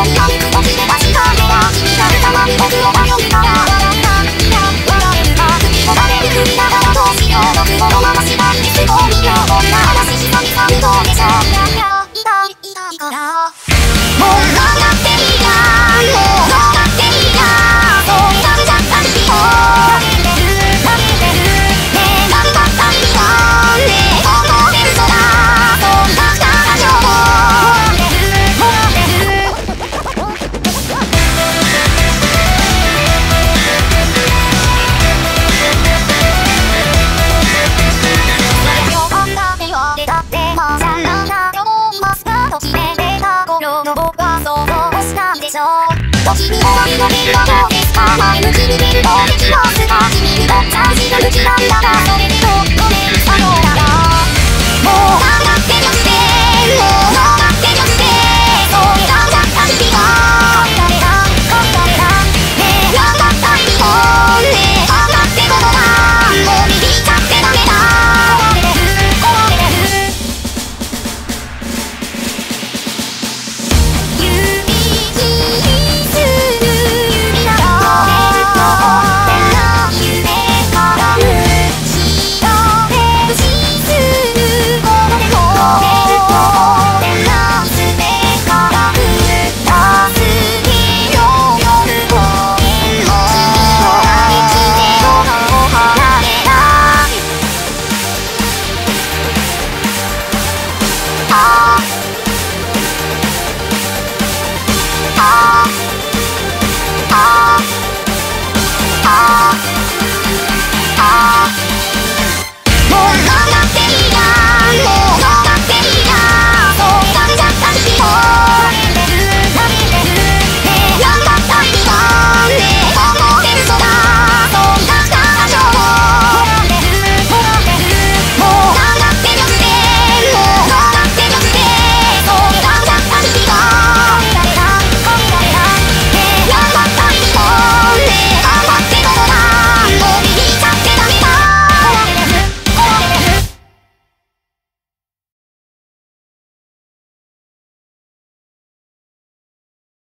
僕は確かめな誰かが僕をでしょう。時に終わりの電話がですか前向きにビルドできますにとちゃう